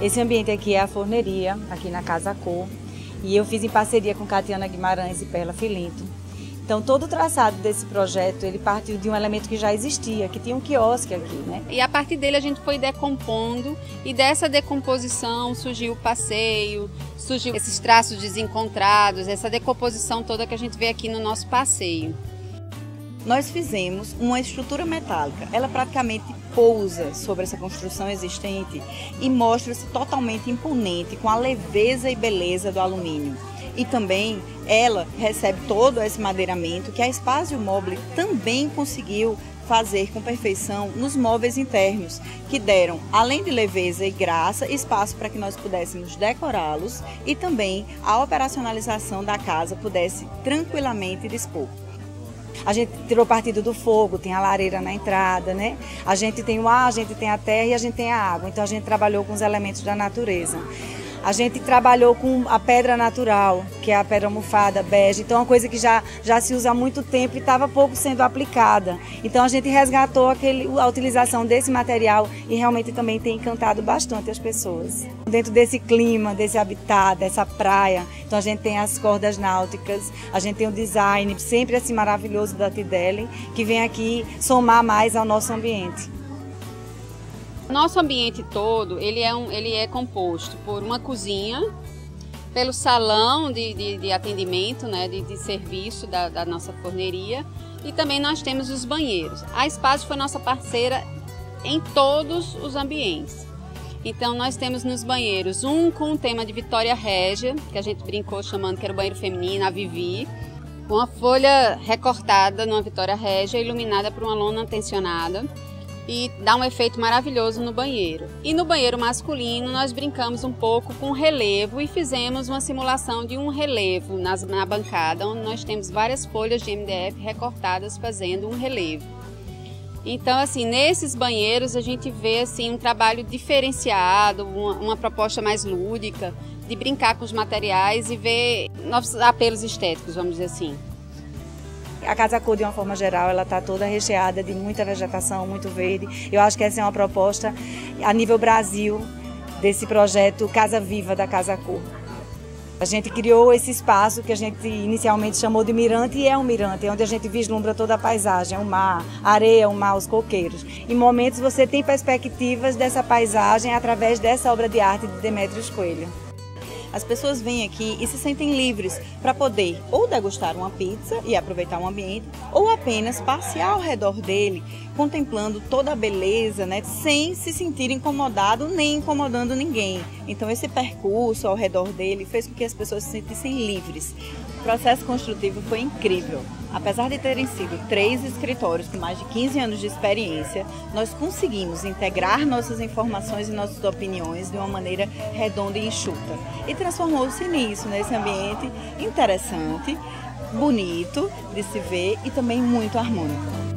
Esse ambiente aqui é a forneria, aqui na Casa Cor, e eu fiz em parceria com Catiana Guimarães e Perla Filinto. Então todo o traçado desse projeto, ele partiu de um elemento que já existia, que tinha um quiosque aqui, né? E a partir dele a gente foi decompondo e dessa decomposição surgiu o passeio, surgiu esses traços desencontrados, essa decomposição toda que a gente vê aqui no nosso passeio. Nós fizemos uma estrutura metálica. Ela praticamente pousa sobre essa construção existente e mostra-se totalmente imponente com a leveza e beleza do alumínio. E também ela recebe todo esse madeiramento que a Espaço Mobile também conseguiu fazer com perfeição nos móveis internos, que deram, além de leveza e graça, espaço para que nós pudéssemos decorá-los e também a operacionalização da casa pudesse tranquilamente dispor. A gente tirou partido do fogo, tem a lareira na entrada, né? A gente tem o ar, a gente tem a terra e a gente tem a água. Então a gente trabalhou com os elementos da natureza. A gente trabalhou com a pedra natural, que é a pedra almofada, bege. Então, é uma coisa que já, já se usa há muito tempo e estava pouco sendo aplicada. Então, a gente resgatou aquele, a utilização desse material e realmente também tem encantado bastante as pessoas. Dentro desse clima, desse habitat, dessa praia, então a gente tem as cordas náuticas, a gente tem o design sempre assim maravilhoso da Tidelen, que vem aqui somar mais ao nosso ambiente. Nosso ambiente todo, ele é, um, ele é composto por uma cozinha, pelo salão de, de, de atendimento, né, de, de serviço da, da, nossa forneria e também nós temos os banheiros. A Espaço foi nossa parceira em todos os ambientes. Então nós temos nos banheiros um com o tema de Vitória Régia, que a gente brincou chamando que era o banheiro feminino, a Vivi, com uma folha recortada numa Vitória Régia, iluminada por uma lona tensionada e dá um efeito maravilhoso no banheiro. E no banheiro masculino nós brincamos um pouco com relevo e fizemos uma simulação de um relevo nas, na bancada, onde nós temos várias folhas de MDF recortadas fazendo um relevo. Então, assim, nesses banheiros a gente vê assim um trabalho diferenciado, uma, uma proposta mais lúdica, de brincar com os materiais e ver novos apelos estéticos, vamos dizer assim. A Casa Cor, de uma forma geral, ela está toda recheada de muita vegetação, muito verde. Eu acho que essa é uma proposta a nível Brasil desse projeto Casa Viva da Casa Cor. A gente criou esse espaço que a gente inicialmente chamou de mirante e é um mirante, é onde a gente vislumbra toda a paisagem, o mar, a areia, o mar, os coqueiros. Em momentos você tem perspectivas dessa paisagem através dessa obra de arte de Demetrios Coelho. As pessoas vêm aqui e se sentem livres para poder ou degustar uma pizza e aproveitar o ambiente, ou apenas passear ao redor dele, contemplando toda a beleza, né, sem se sentir incomodado nem incomodando ninguém. Então esse percurso ao redor dele fez com que as pessoas se sentissem livres. Processo construtivo foi incrível. Apesar de terem sido três escritórios com mais de 15 anos de experiência, nós conseguimos integrar nossas informações e nossas opiniões de uma maneira redonda e enxuta. E transformou-se nisso, nesse ambiente interessante, bonito de se ver e também muito harmônico.